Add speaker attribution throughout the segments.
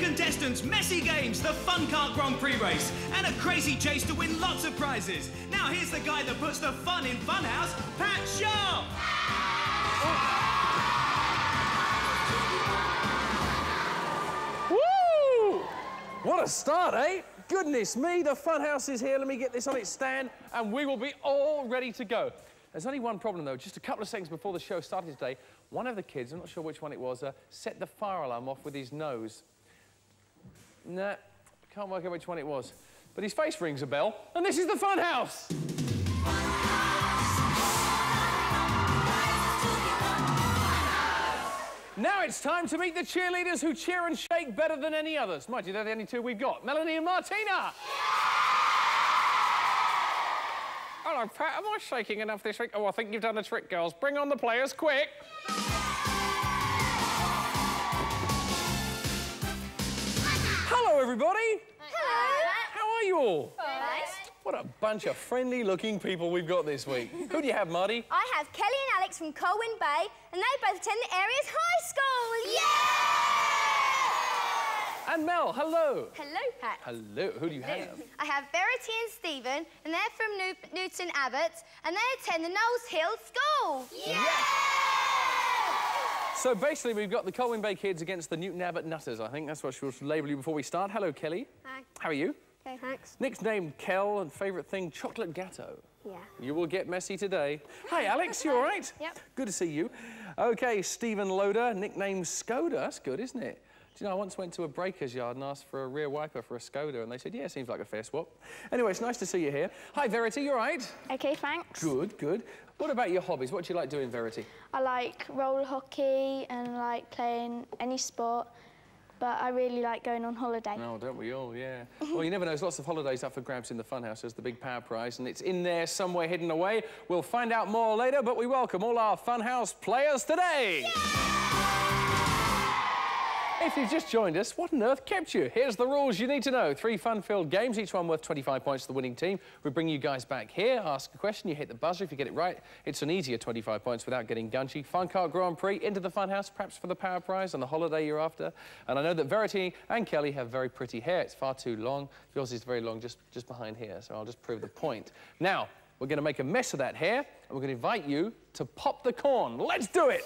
Speaker 1: Contestants, messy games, the Fun Car Grand Prix race, and a crazy chase to win lots of prizes. Now here's the guy that puts the fun in Funhouse, Pat Sharp!
Speaker 2: Woo! What a start, eh? Goodness me, the funhouse is here. Let me get this on its stand, and we will be all ready to go. There's only one problem, though. Just a couple of seconds before the show started today, one of the kids, I'm not sure which one it was, uh, set the fire alarm off with his nose. Nah, can't work out which one it was. But his face rings a bell, and this is the funhouse! Now it's time to meet the cheerleaders who cheer and shake better than any others. Mind you, they're the only two we've got. Melanie and Martina. Hello, Pat. Am I shaking enough this week? Oh, I think you've done the trick, girls. Bring on the players, quick. Everybody.
Speaker 3: Hello.
Speaker 2: How are you all?
Speaker 3: Nice.
Speaker 2: What a bunch of friendly-looking people we've got this week. Who do you have, Marty?
Speaker 4: I have Kelly and Alex from Colwyn Bay, and they both attend the area's high school.
Speaker 2: And Mel, hello.
Speaker 4: Hello, Pat.
Speaker 2: Hello. Who do you have?
Speaker 4: I have Verity and Stephen, and they're from New- Newton Abbot, and they attend the Knowles Hill School.
Speaker 2: So basically, we've got the Colwyn Bay kids against the Newton Abbot Nutters. I think that's what she'll label you before we start. Hello, Kelly.
Speaker 4: Hi.
Speaker 2: How are you?
Speaker 4: Okay, thanks.
Speaker 2: Nick's named Kel, and favourite thing, chocolate gatto.
Speaker 4: Yeah.
Speaker 2: You will get messy today. Hi, Alex, you all right?
Speaker 4: Yep.
Speaker 2: Good to see you. Okay, Stephen Loader, nicknamed Skoda. That's good, isn't it? Do you know, I once went to a breaker's yard and asked for a rear wiper for a Skoda, and they said, yeah, seems like a fair swap. Anyway, it's nice to see you here. Hi, Verity, you all right?
Speaker 5: Okay, thanks.
Speaker 2: Good, good. What about your hobbies? What do you like doing, Verity?
Speaker 5: I like roller hockey and like playing any sport, but I really like going on holiday.
Speaker 2: Oh, don't we all? Yeah. well, you never know. There's lots of holidays up for grabs in the Funhouse. There's the big power prize, and it's in there somewhere hidden away. We'll find out more later, but we welcome all our Funhouse players today. If you've just joined us, what on earth kept you? Here's the rules you need to know. Three fun-filled games, each one worth 25 points to the winning team. We bring you guys back here, ask a question, you hit the buzzer. If you get it right, it's an easier 25 points without getting gunchy. Fun Car Grand Prix into the Funhouse, perhaps for the power prize and the holiday you're after. And I know that Verity and Kelly have very pretty hair. It's far too long. Yours is very long, just, just behind here, so I'll just prove the point. Now, we're going to make a mess of that hair, and we're going to invite you to pop the corn. Let's do it!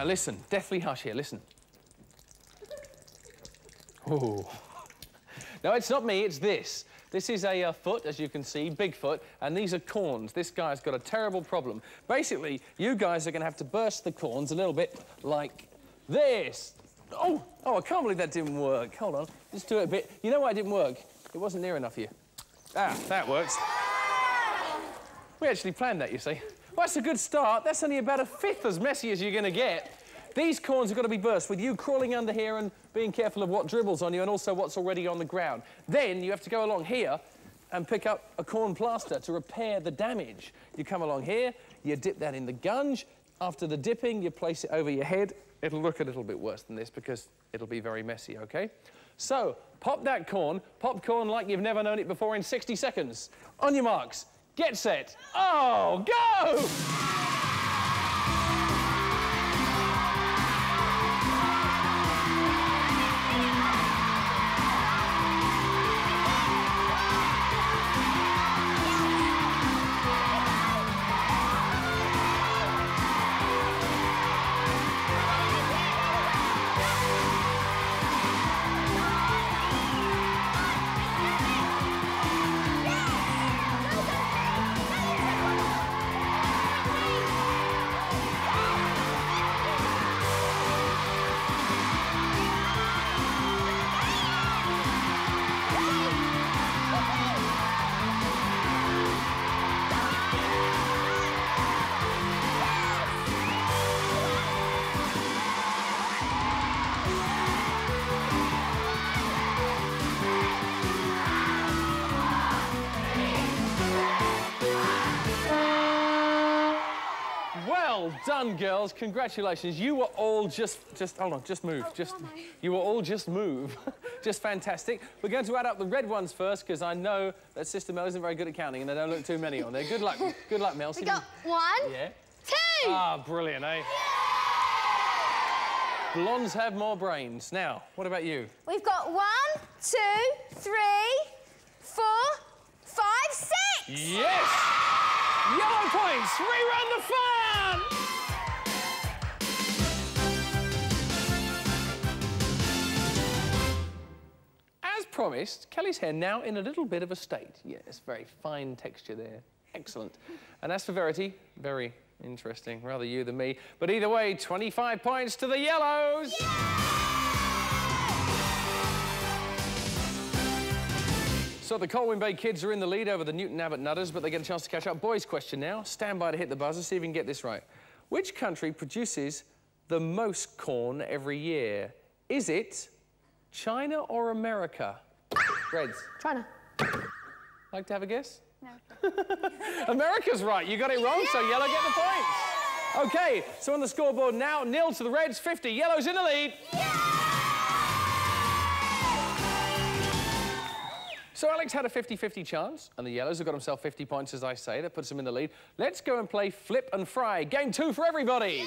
Speaker 2: Now listen, deathly hush here, listen. Oh. No, it's not me, it's this. This is a uh, foot, as you can see, Bigfoot, and these are corns. This guy's got a terrible problem. Basically, you guys are going to have to burst the corns a little bit like this. Oh, oh, I can't believe that didn't work. Hold on, just do it a bit. You know why it didn't work? It wasn't near enough for you. Ah, that works. We actually planned that, you see. Well, that's a good start. That's only about a fifth as messy as you're going to get. These corns have got to be burst with you crawling under here and being careful of what dribbles on you and also what's already on the ground. Then you have to go along here and pick up a corn plaster to repair the damage. You come along here, you dip that in the gunge. After the dipping, you place it over your head. It'll look a little bit worse than this because it'll be very messy, okay? So, pop that corn, popcorn like you've never known it before in 60 seconds. On your marks, get set. Oh, go! Done, girls. Congratulations. You were all just, just, hold on, just move. just, you were all just move. just fantastic. We're going to add up the red ones first because I know that Sister Mel isn't very good at counting and there don't look too many on there. Good luck. Good luck, Mel.
Speaker 4: We got one,
Speaker 2: Yeah.
Speaker 4: two.
Speaker 2: Ah, brilliant, eh? Yeah. Blondes have more brains. Now, what about you?
Speaker 4: We've got one, two, three, four, five, six.
Speaker 2: Yes! Yellow points! Rerun the fun! Promised, Kelly's hair now in a little bit of a state. Yes, very fine texture there. Excellent. And as for Verity, very interesting. Rather you than me. But either way, 25 points to the yellows. So the Colwyn Bay kids are in the lead over the Newton Abbot Nutters, but they get a chance to catch up. Boys' question now. Stand by to hit the buzzer, see if you can get this right. Which country produces the most corn every year? Is it China or America? Reds.
Speaker 5: China.
Speaker 2: Like to have a guess? No. America's right. You got it wrong, so yellow get the points. Okay, so on the scoreboard now, nil to the Reds, 50. Yellow's in the lead. So Alex had a 50-50 chance, and the Yellows have got himself 50 points, as I say. That puts him in the lead. Let's go and play Flip and Fry. Game two for everybody.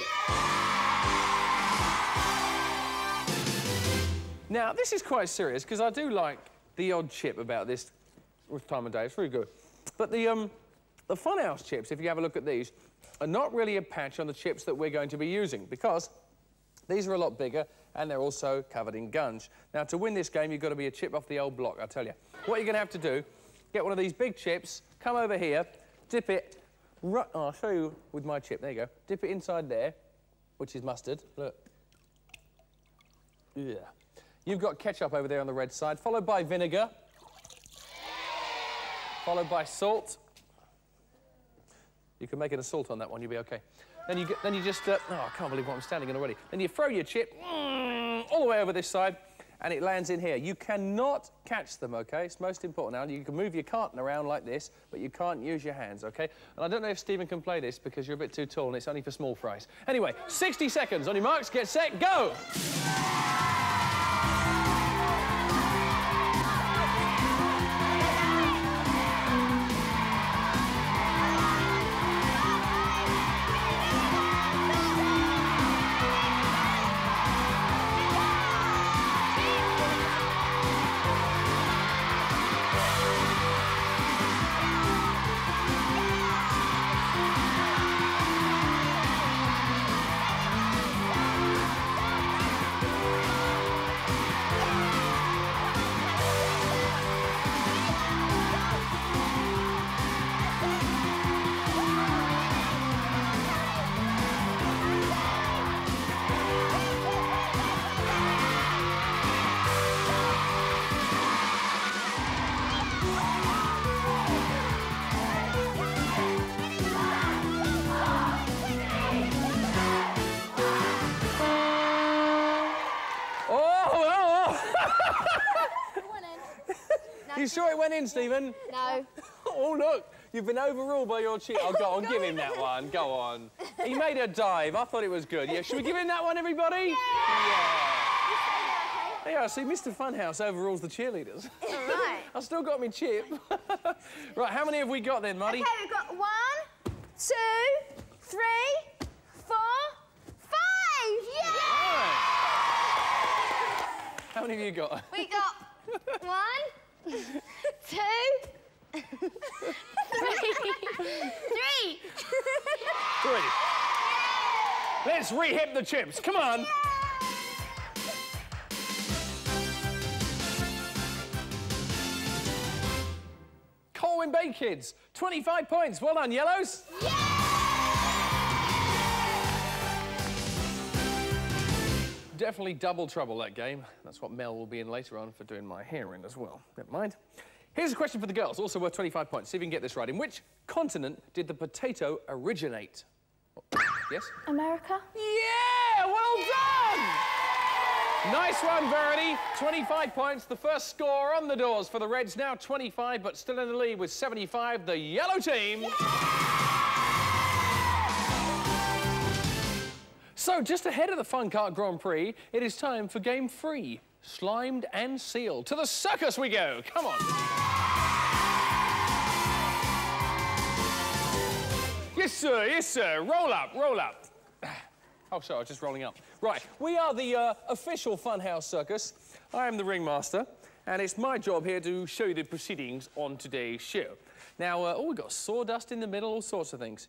Speaker 2: Now, this is quite serious, because I do like the odd chip about this with time of day. It's really good. But the, um, the Funhouse chips, if you have a look at these, are not really a patch on the chips that we're going to be using, because these are a lot bigger and they're also covered in gunge. Now, to win this game, you've got to be a chip off the old block, I tell you. What you're going to have to do, get one of these big chips, come over here, dip it, oh, I'll show you with my chip, there you go. Dip it inside there, which is mustard, look. Yeah. You've got ketchup over there on the red side, followed by vinegar, followed by salt. You can make an assault on that one, you'll be okay. Then you, then you just, uh, oh, I can't believe what I'm standing in already. Then you throw your chip mm, all the way over this side, and it lands in here. You cannot catch them, okay? It's most important. Now, you can move your carton around like this, but you can't use your hands, okay? And I don't know if Stephen can play this because you're a bit too tall and it's only for small fries. Anyway, 60 seconds. On your marks, get set, go! Sure it went in, Stephen?
Speaker 4: No.
Speaker 2: Oh, look, you've been overruled by your cheat. Oh, go on, give him that one. Go on. He made a dive. I thought it was good. Yeah, should we give him that one, everybody? Yeah. Yeah, see, Mr. Funhouse overrules the cheerleaders.
Speaker 4: Right.
Speaker 2: I've still got me chip. right, how many have we got then, Muddy?
Speaker 4: Okay, we've got one, two, three, four, five. Yeah!
Speaker 2: Right. How many have you got?
Speaker 4: We got one, two, three.
Speaker 2: Three. Let's re-hip the chips. Come on. Colwyn Bay kids, 25 points. Well done, yellows. Definitely double trouble that game. That's what Mel will be in later on for doing my hair in as well. Never mind. Here's a question for the girls, also worth 25 points. See if you can get this right. In which continent did the potato originate? Yes?
Speaker 5: America.
Speaker 2: Yeah, well done! Nice one, Verity. 25 points. The first score on the doors for the Reds. Now 25, but still in the lead with 75. The yellow team. So, just ahead of the Fun Kart Grand Prix, it is time for game three. Slimed and sealed. To the circus we go. Come on. Yes, sir. Yes, sir. Roll up. Roll up. Oh, sorry, I was just rolling up. Right, we are the uh, official Funhouse Circus. I am the ringmaster, and it's my job here to show you the proceedings on today's show. Now, uh, oh, we've got sawdust in the middle, all sorts of things.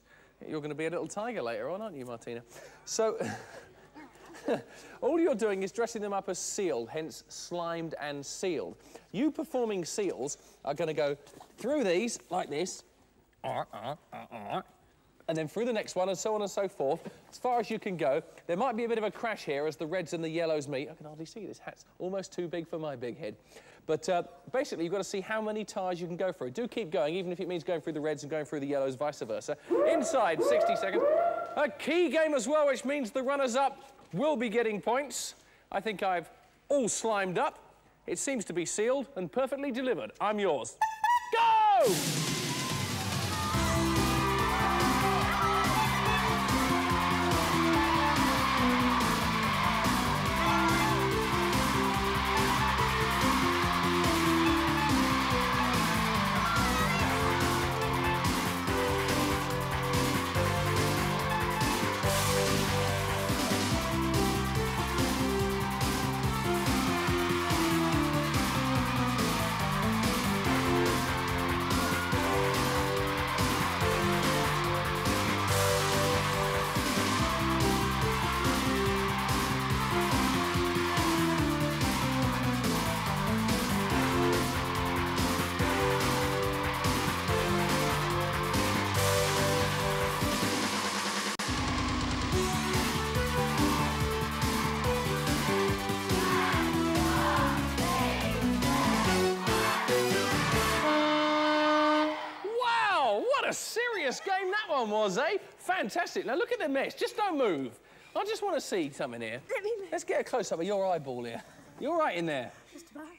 Speaker 2: You're going to be a little tiger later on, aren't you, Martina? So, all you're doing is dressing them up as sealed, hence slimed and sealed. You performing seals are going to go through these like this, ah, ah, ah, and then through the next one, and so on and so forth, as far as you can go. There might be a bit of a crash here as the reds and the yellows meet. I can hardly see this hat's almost too big for my big head. But uh, basically, you've got to see how many tires you can go through. Do keep going, even if it means going through the reds and going through the yellows, vice versa. Inside 60 seconds. A key game as well, which means the runners-up will be getting points. I think I've all slimed up. It seems to be sealed and perfectly delivered. I'm yours. Go! That one was, eh? Fantastic. Now look at the mess. Just don't move. I just want to see something here. Let me. Let's get a close up of your eyeball here. You're right in there.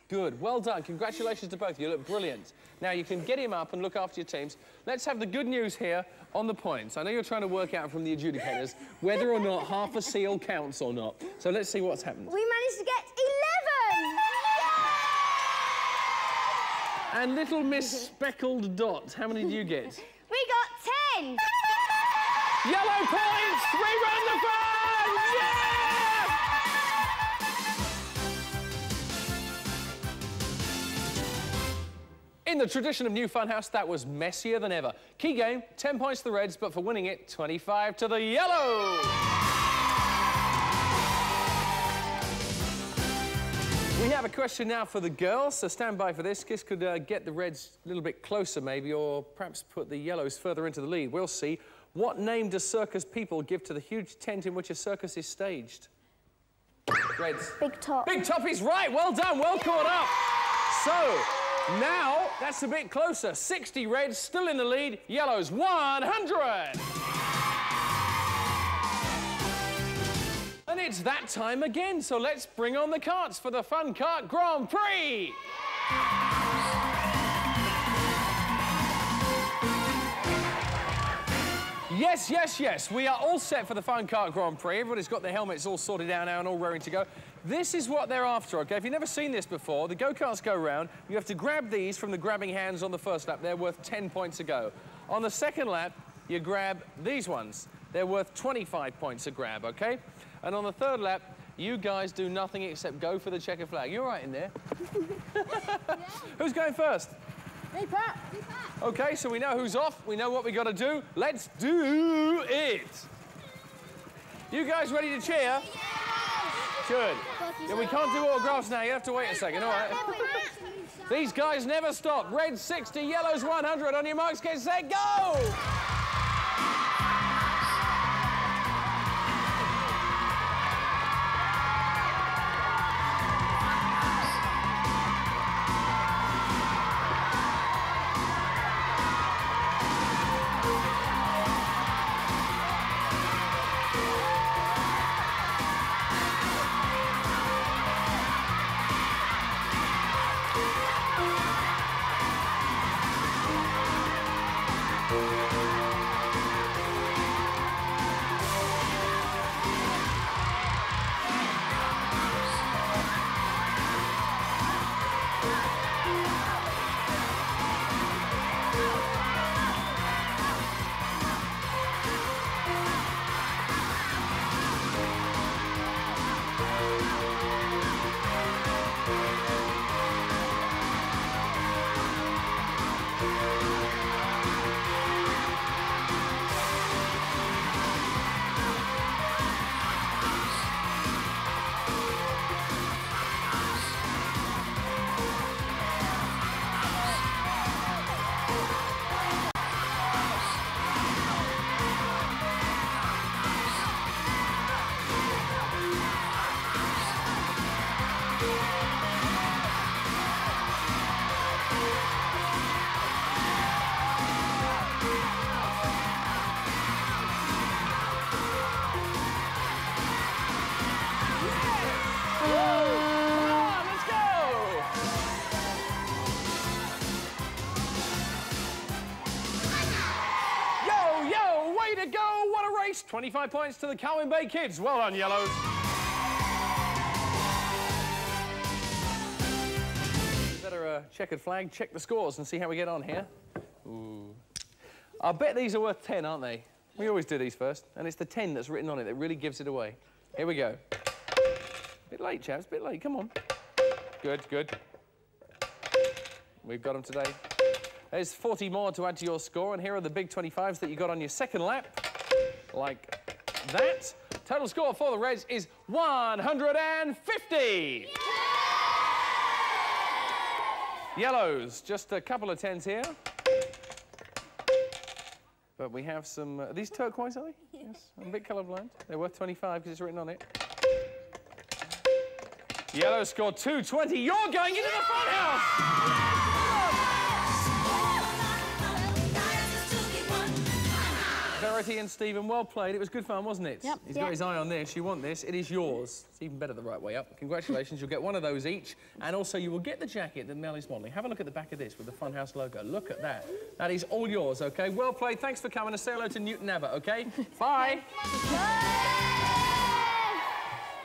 Speaker 2: Good. Well done. Congratulations to both of you. You look brilliant. Now you can get him up and look after your teams. Let's have the good news here on the points. I know you're trying to work out from the adjudicators whether or not half a seal counts or not. So let's see what's happened.
Speaker 4: We managed to get 11!
Speaker 2: And little Miss Speckled Dot, how many do you get?
Speaker 4: We got 10!
Speaker 2: Yellow points! We run the fun! Yeah! In the tradition of New Funhouse, that was messier than ever. Key game, 10 points to the Reds, but for winning it, 25 to the Yellow! We have a question now for the girls, so stand by for this. This could uh, get the Reds a little bit closer, maybe, or perhaps put the Yellows further into the lead. We'll see. What name do circus people give to the huge tent in which a circus is staged? Reds.
Speaker 5: Big top.
Speaker 2: Big Top is right. Well done. Well caught up. So now that's a bit closer. 60 Reds still in the lead. Yellows 100. And it's that time again. So let's bring on the carts for the Fun Kart Grand Prix. Yes, yes, yes. We are all set for the Fun Kart Grand Prix. Everybody's got their helmets all sorted out now and all raring to go. This is what they're after, okay? If you've never seen this before, the go-karts go round. You have to grab these from the grabbing hands on the first lap. They're worth 10 points a go. On the second lap, you grab these ones. They're worth 25 points a grab, okay? And on the third lap, you guys do nothing except go for the checker flag. You're right in there. Who's going first? Okay, so we know who's off. We know what we got to do. Let's do it. You guys ready to cheer? Good. Yeah, we can't do autographs now. You have to wait a second. All right. These guys never stop. Red 60, yellows 100. On your marks, get set, go! 25 points to the Colwyn Bay kids. Well done, Yellows. Better uh, checkered flag, check the scores and see how we get on here. Ooh. I bet these are worth 10, aren't they? We always do these first, and it's the 10 that's written on it that really gives it away. Here we go. Bit late, chaps, bit late. Come on. Good, good. We've got them today. There's 40 more to add to your score, and here are the big 25s that you got on your second lap. Like that. Total score for the Reds is 150. Yeah! Yellows, just a couple of tens here. But we have some. Uh, are these turquoise, are they? Yes. I'm a bit colourblind. They're worth 25 because it's written on it. Yellow scored 220. You're going into the front house! Verity and Stephen, well played. It was good fun, wasn't it?
Speaker 5: Yep.
Speaker 2: He's got his eye on this. You want this. It is yours. It's even better the right way up. Congratulations. You'll get one of those each. And also, you will get the jacket that Mel is modelling. Have a look at the back of this with the Funhouse logo. Look at that. That is all yours, OK? Well played. Thanks for coming. And say hello to Newton Abbot, OK? Bye.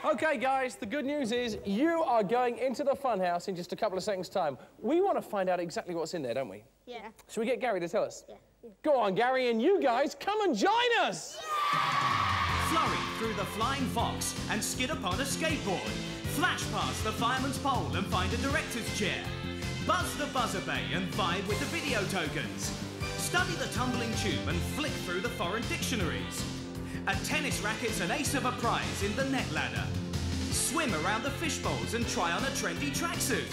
Speaker 2: OK, guys, the good news is you are going into the funhouse in just a couple of seconds' time. We want to find out exactly what's in there, don't we?
Speaker 5: Yeah.
Speaker 2: Should we get Gary to tell us? Yeah. Go on, Gary, and you guys, come and join us!
Speaker 1: Flurry through the flying fox and skid upon a skateboard. Flash past the fireman's pole and find a director's chair. Buzz the buzzer bay and vibe with the video tokens. Study the tumbling tube and flick through the foreign dictionaries. A tennis racket's an ace of a prize in the net ladder. Swim around the fish bowls and try on a trendy tracksuit.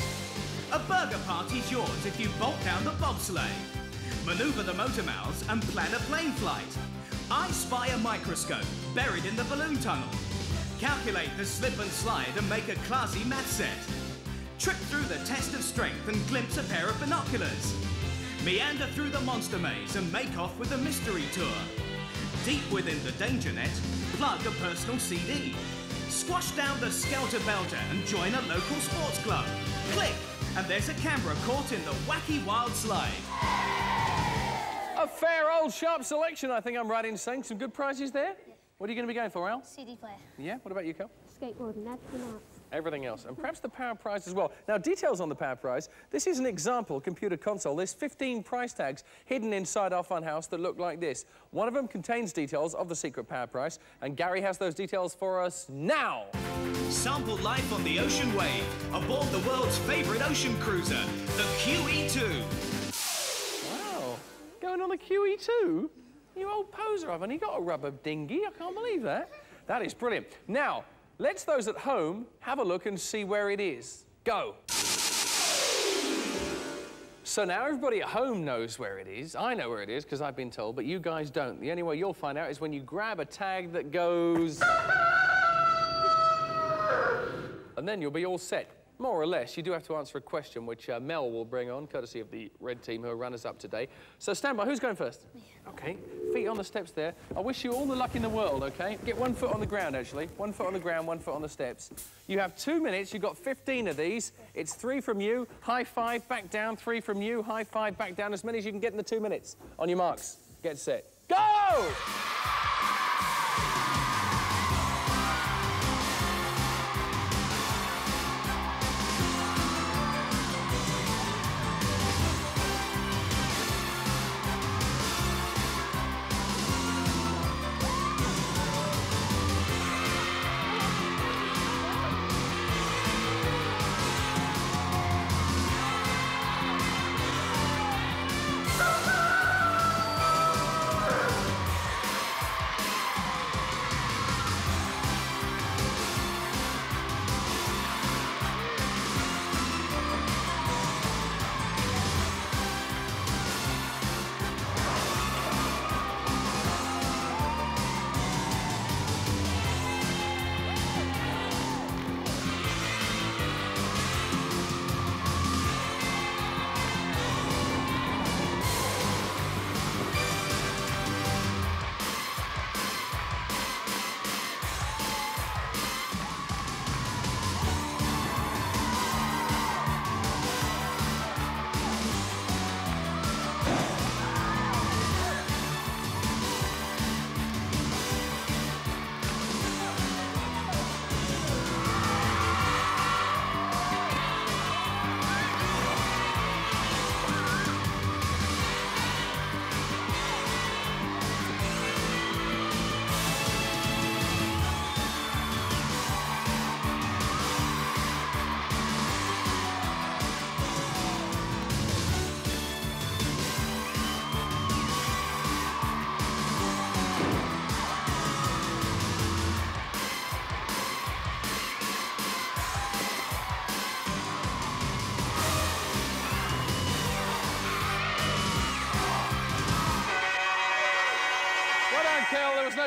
Speaker 1: A burger party's yours if you bolt down the bobsleigh. Maneuver the motor mouths and plan a plane flight. I spy a microscope buried in the balloon tunnel. Calculate the slip and slide and make a classy math set. Trip through the test of strength and glimpse a pair of binoculars. Meander through the monster maze and make off with a mystery tour. Deep within the danger net, plug a personal CD. Squash down the skelter belter and join a local sports club. Click, and there's a camera caught in the wacky wild slide.
Speaker 2: A fair old sharp selection, I think I'm right in saying. Some good prizes there. What are you going to be going for, Al?
Speaker 4: CD player.
Speaker 2: Yeah, what about you, Cal?
Speaker 6: Skateboarding, everything else.
Speaker 2: Everything else. And perhaps the Power Prize as well. Now, details on the Power Prize. This is an example computer console. There's 15 price tags hidden inside our fun house that look like this. One of them contains details of the secret Power Prize, and Gary has those details for us now.
Speaker 1: Sample life on the ocean wave aboard the world's favorite ocean cruiser, the E QE2.
Speaker 2: Going on the QE2? You old poser, haven't you got a rubber dinghy? I can't believe that. That is brilliant. Now, let's those at home have a look and see where it is. Go. So now everybody at home knows where it is. I know where it is because I've been told, but you guys don't. The only way you'll find out is when you grab a tag that goes. And then you'll be all set. More or less, you do have to answer a question which uh, Mel will bring on, courtesy of the red team who are runners up today. So stand by. Who's going first? Okay. Feet on the steps there. I wish you all the luck in the world, okay? Get one foot on the ground, actually. One foot on the ground, one foot on the steps. You have two minutes. You've got 15 of these. It's three from you, high five, back down. Three from you, high five, back down. As many as you can get in the two minutes. On your marks. Get set. Go!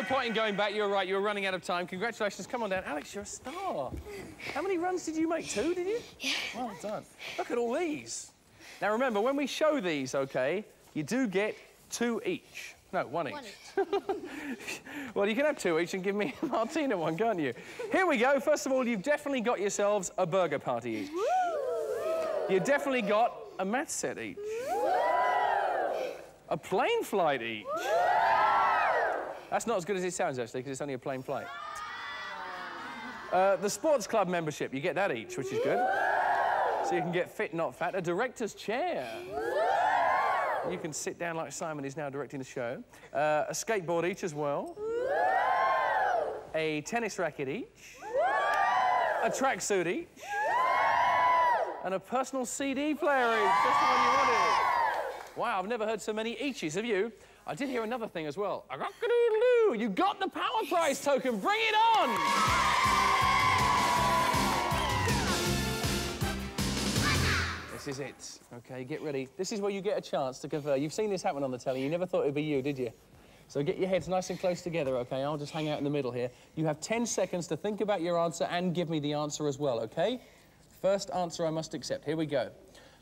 Speaker 2: No point in going back. You're right. You were running out of time. Congratulations. Come on down. Alex, you're a star. How many runs did you make? Two, did you? Yeah. Well done. Look at all these. Now, remember, when we show these, OK, you do get two each. No, one each. well, you can have two each and give me a Martina one, can't you? Here we go. First of all, you've definitely got yourselves a burger party each. You definitely got a math set each. A plane flight each. That's not as good as it sounds, actually, because it's only a plane flight. Uh, the sports club membership, you get that each, which is good. So you can get fit, not fat. A director's chair. You can sit down like Simon is now directing the show. Uh, a skateboard each as well. A tennis racket each. A tracksuit each. And a personal CD player each, just the one you wanted. Wow, I've never heard so many eaches, have you? I did hear another thing as well. You got the power prize token. Bring it on! This is it. Okay, get ready. This is where you get a chance to confer. You've seen this happen on the telly. You never thought it'd be you, did you? So get your heads nice and close together, okay? I'll just hang out in the middle here. You have 10 seconds to think about your answer and give me the answer as well, okay? First answer I must accept. Here we go.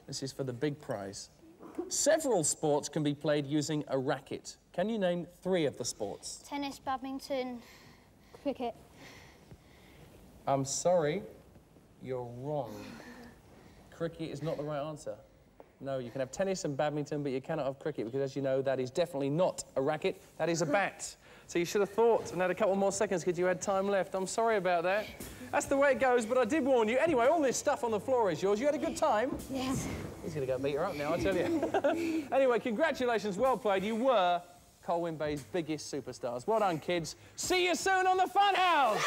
Speaker 2: This is for the big prize. Several sports can be played using a racket. Can you name three of the sports?
Speaker 5: Tennis, badminton, cricket.
Speaker 2: I'm sorry, you're wrong. Cricket is not the right answer. No, you can have tennis and badminton, but you cannot have cricket because, as you know, that is definitely not a racket. That is a bat. So you should have thought and had a couple more seconds because you had time left. I'm sorry about that. That's the way it goes, but I did warn you. Anyway, all this stuff on the floor is yours. You had a good time.
Speaker 5: Yes.
Speaker 2: He's going to go beat her up now, I tell you. anyway, congratulations. Well played. You were Colwyn Bay's biggest superstars. Well done, kids. See you soon on the Funhouse.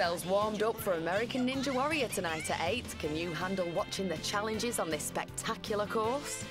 Speaker 6: Yourselves warmed up for American Ninja Warrior tonight at 8. Can you handle watching the challenges on this spectacular course?